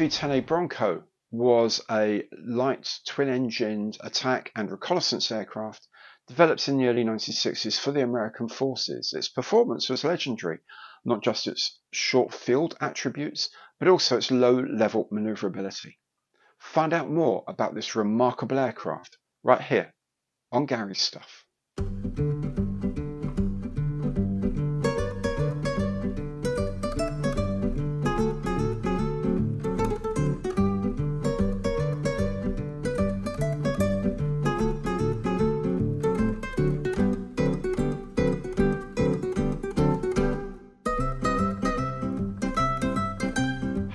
OV-10A Bronco was a light twin-engined attack and reconnaissance aircraft developed in the early 1960s for the American forces. Its performance was legendary, not just its short field attributes, but also its low-level maneuverability. Find out more about this remarkable aircraft right here on Gary's Stuff.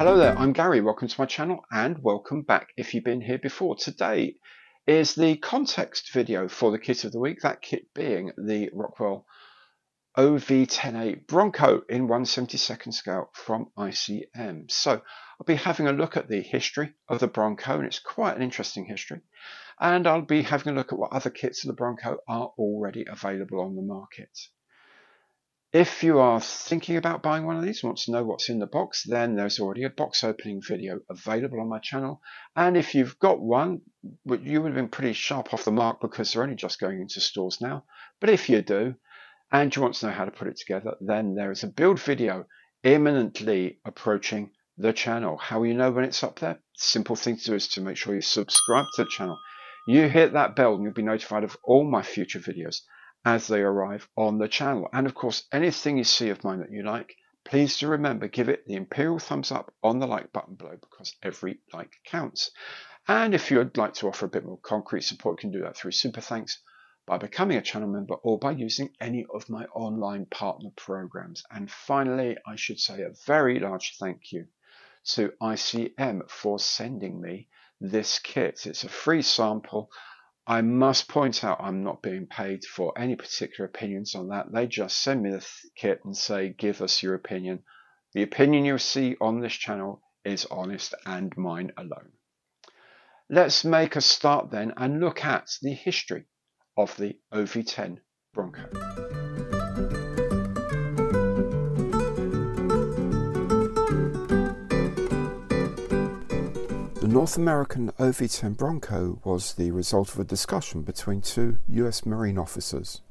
Hello there, I'm Gary. Welcome to my channel and welcome back if you've been here before. Today is the context video for the kit of the week, that kit being the Rockwell OV-10A Bronco in 172nd scale from ICM. So I'll be having a look at the history of the Bronco and it's quite an interesting history. And I'll be having a look at what other kits of the Bronco are already available on the market. If you are thinking about buying one of these and want to know what's in the box, then there's already a box opening video available on my channel. And if you've got one, you would have been pretty sharp off the mark because they're only just going into stores now. But if you do, and you want to know how to put it together, then there is a build video imminently approaching the channel. How will you know when it's up there? Simple thing to do is to make sure you subscribe to the channel. You hit that bell and you'll be notified of all my future videos as they arrive on the channel. And of course, anything you see of mine that you like, please do remember, give it the imperial thumbs up on the like button below because every like counts. And if you'd like to offer a bit more concrete support, you can do that through Super Thanks by becoming a channel member or by using any of my online partner programs. And finally, I should say a very large thank you to ICM for sending me this kit. It's a free sample I must point out I'm not being paid for any particular opinions on that. They just send me the kit and say, give us your opinion. The opinion you'll see on this channel is honest and mine alone. Let's make a start then and look at the history of the OV10 Bronco. North American OV-10 Bronco was the result of a discussion between two US Marine officers.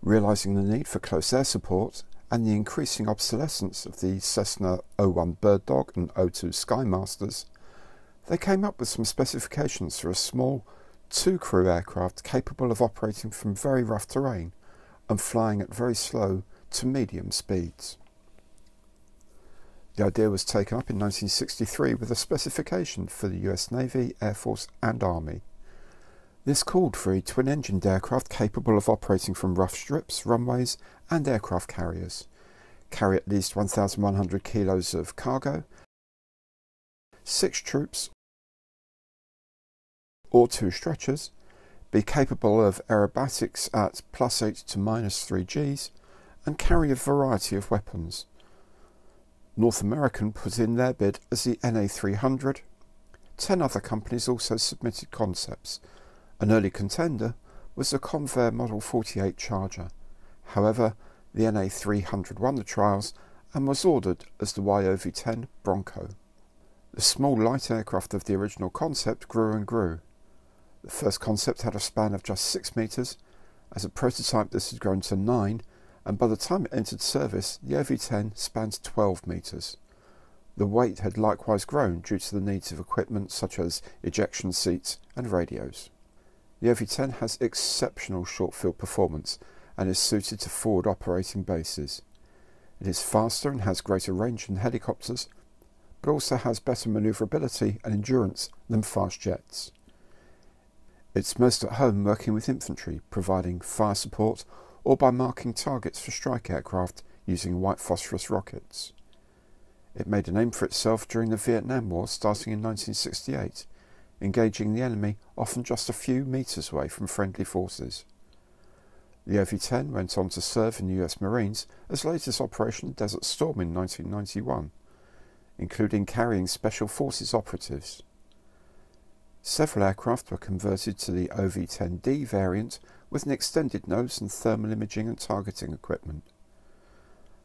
Realizing the need for close air support and the increasing obsolescence of the Cessna 01 Bird Dog and 02 Skymasters, they came up with some specifications for a small two-crew aircraft capable of operating from very rough terrain and flying at very slow to medium speeds. The idea was taken up in 1963 with a specification for the US Navy, Air Force and Army. This called for a twin-engined aircraft capable of operating from rough strips, runways and aircraft carriers, carry at least 1,100 kilos of cargo, six troops or two stretchers, be capable of aerobatics at plus 8 to minus 3 Gs, and carry a variety of weapons. North American put in their bid as the NA300. Ten other companies also submitted concepts. An early contender was the Convair Model 48 Charger. However, the NA300 won the trials and was ordered as the YOV-10 Bronco. The small light aircraft of the original concept grew and grew. The first concept had a span of just 6 metres. As a prototype this had grown to 9 and by the time it entered service, the OV-10 spanned 12 metres. The weight had likewise grown due to the needs of equipment such as ejection seats and radios. The OV-10 has exceptional short field performance and is suited to forward operating bases. It is faster and has greater range than helicopters, but also has better manoeuvrability and endurance than fast jets. It's most at home working with infantry, providing fire support or by marking targets for strike aircraft using white phosphorus rockets. It made a name for itself during the Vietnam War starting in 1968, engaging the enemy often just a few metres away from friendly forces. The OV-10 went on to serve in the US Marines as late as Operation Desert Storm in 1991, including carrying Special Forces operatives. Several aircraft were converted to the OV-10D variant with an extended nose and thermal imaging and targeting equipment.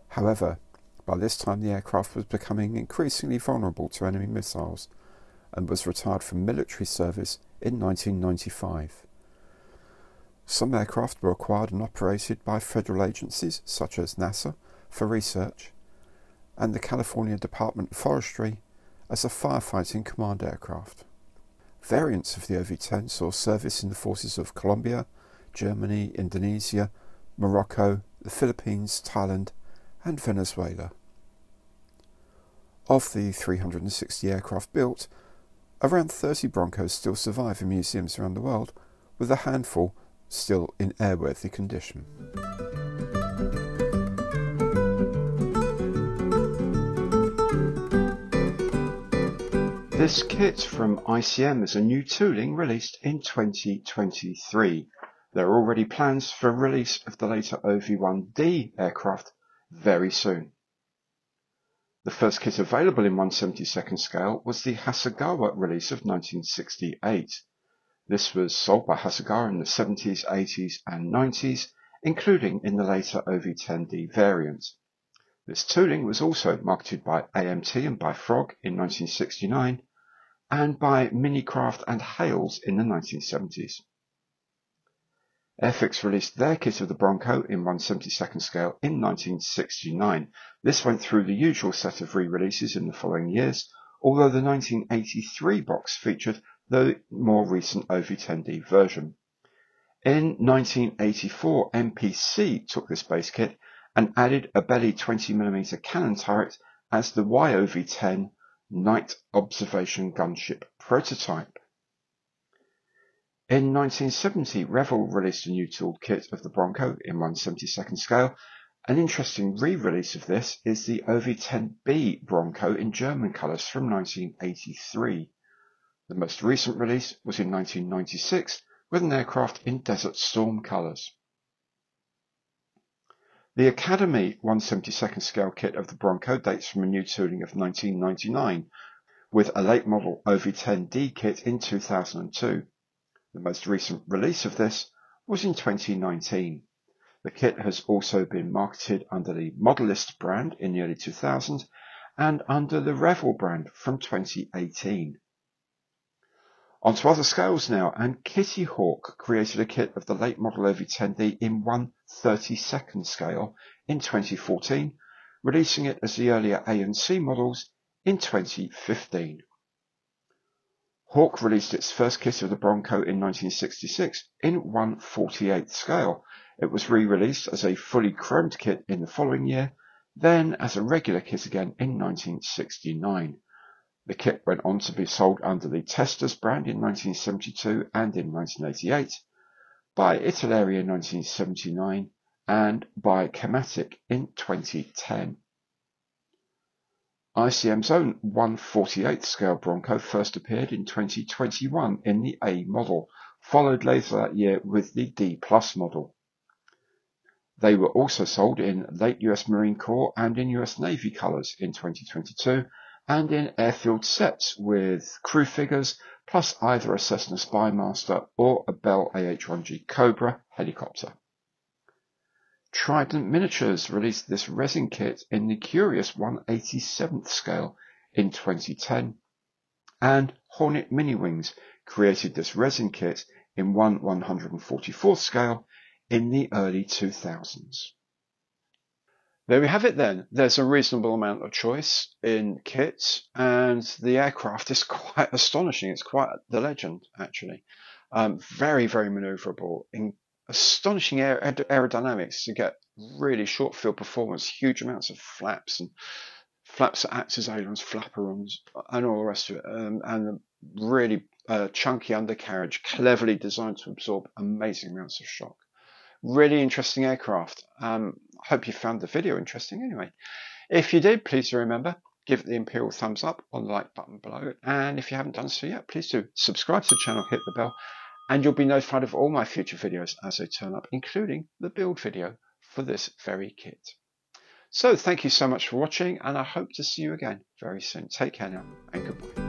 However, By this time, the aircraft was becoming increasingly vulnerable to enemy missiles and was retired from military service in 1995. Some aircraft were acquired and operated by federal agencies such as NASA for research and the California Department of Forestry as a firefighting command aircraft. Variants of the OV-10 saw service in the forces of Colombia, Germany, Indonesia, Morocco, the Philippines, Thailand and Venezuela. Of the 360 aircraft built, around 30 Broncos still survive in museums around the world, with a handful still in airworthy condition. This kit from ICM is a new tooling released in 2023. There are already plans for release of the later OV-1D aircraft very soon. The first kit available in 172nd scale was the Hasegawa release of 1968. This was sold by Hasegawa in the 70s, 80s and 90s, including in the later OV-10D variant. This tooling was also marketed by AMT and by Frog in 1969 and by Minicraft and Hales in the 1970s. Airfix released their kit of the Bronco in 172nd scale in 1969. This went through the usual set of re-releases in the following years, although the 1983 box featured the more recent OV-10D version. In 1984, MPC took this base kit and added a belly 20mm cannon turret as the YOV-10 Night Observation Gunship prototype. In 1970, Revell released a new tooled kit of the Bronco in 172nd scale. An interesting re-release of this is the OV-10B Bronco in German colours from 1983. The most recent release was in 1996 with an aircraft in Desert Storm colours. The Academy 172nd scale kit of the Bronco dates from a new tooling of 1999 with a late model OV-10D kit in 2002. The most recent release of this was in 2019. The kit has also been marketed under the Modelist brand in the early 2000s and under the Revell brand from 2018. On to other scales now, and Kitty Hawk created a kit of the late model OV-10D in 132nd scale in 2014, releasing it as the earlier A and C models in 2015. Hawk released its first kit of the Bronco in 1966 in 148th scale. It was re-released as a fully chromed kit in the following year, then as a regular kit again in 1969. The kit went on to be sold under the Testors brand in 1972 and in 1988, by Italeri in 1979, and by Chematic in 2010. ICM's own 148th scale Bronco first appeared in 2021 in the A model, followed later that year with the D Plus model. They were also sold in late US Marine Corps and in US Navy colours in 2022 and in airfield sets with crew figures plus either a Cessna Skymaster or a Bell AH-1G Cobra helicopter. Trident Miniatures released this resin kit in the curious 187th scale in 2010, and Hornet Mini Wings created this resin kit in 1 144th scale in the early 2000s. There we have it then. There's a reasonable amount of choice in kits, and the aircraft is quite astonishing. It's quite the legend, actually. Um, very, very maneuverable, in astonishing aer aerodynamics to get really short field performance, huge amounts of flaps and flaps that act as ailerons, flaperons, and all the rest of it, um, and really uh, chunky undercarriage, cleverly designed to absorb amazing amounts of shock. Really interesting aircraft. Um, hope you found the video interesting anyway. If you did, please remember, give the Imperial thumbs up on the like button below. And if you haven't done so yet, please do subscribe to the channel, hit the bell, and you'll be notified of all my future videos as they turn up, including the build video for this very kit. So thank you so much for watching, and I hope to see you again very soon. Take care now, and goodbye.